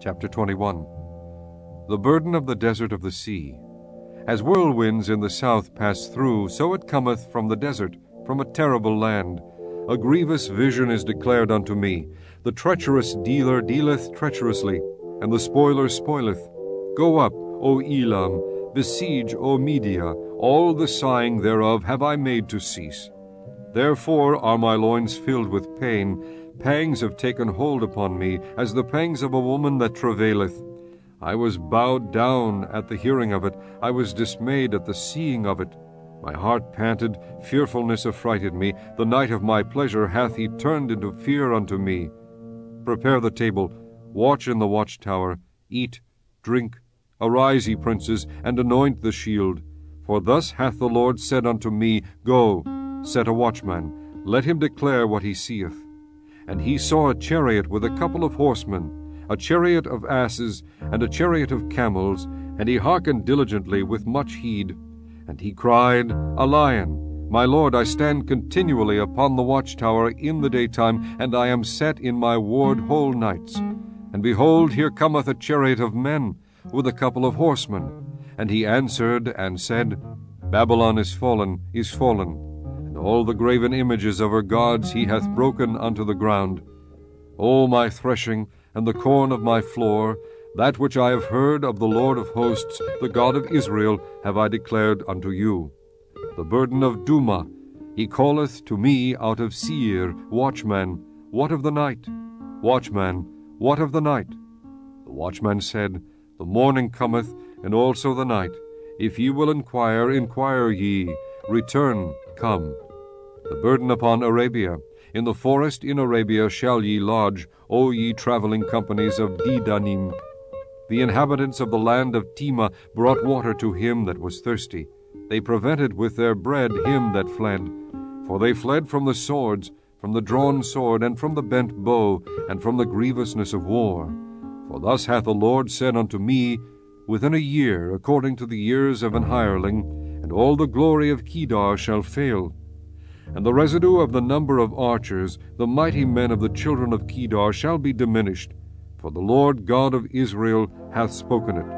Chapter 21 The burden of the desert of the sea. As whirlwinds in the south pass through, so it cometh from the desert, from a terrible land. A grievous vision is declared unto me. The treacherous dealer dealeth treacherously, and the spoiler spoileth. Go up, O Elam, besiege, O Media, all the sighing thereof have I made to cease. Therefore are my loins filled with pain, pangs have taken hold upon me, as the pangs of a woman that travaileth. I was bowed down at the hearing of it, I was dismayed at the seeing of it. My heart panted, fearfulness affrighted me, the night of my pleasure hath he turned into fear unto me. Prepare the table, watch in the watchtower, eat, drink, arise, ye princes, and anoint the shield. For thus hath the Lord said unto me, Go, set a watchman, let him declare what he seeth. And he saw a chariot with a couple of horsemen, a chariot of asses, and a chariot of camels, and he hearkened diligently with much heed. And he cried, A lion! My lord, I stand continually upon the watchtower in the daytime, and I am set in my ward whole nights. And behold, here cometh a chariot of men, with a couple of horsemen. And he answered and said, Babylon is fallen, is fallen, all the graven images of her gods he hath broken unto the ground. O my threshing, and the corn of my floor, that which I have heard of the Lord of hosts, the God of Israel, have I declared unto you. The burden of Dumah, he calleth to me out of Seir, Watchman, what of the night? Watchman, what of the night? The watchman said, The morning cometh, and also the night. If ye will inquire, inquire ye. Return, come. The burden upon Arabia. In the forest in Arabia shall ye lodge, O ye traveling companies of Dedanim. The inhabitants of the land of Tema brought water to him that was thirsty. They prevented with their bread him that fled. For they fled from the swords, from the drawn sword, and from the bent bow, and from the grievousness of war. For thus hath the Lord said unto me, Within a year, according to the years of an hireling, and all the glory of Kedar shall fail. And the residue of the number of archers, the mighty men of the children of Kedar, shall be diminished, for the Lord God of Israel hath spoken it.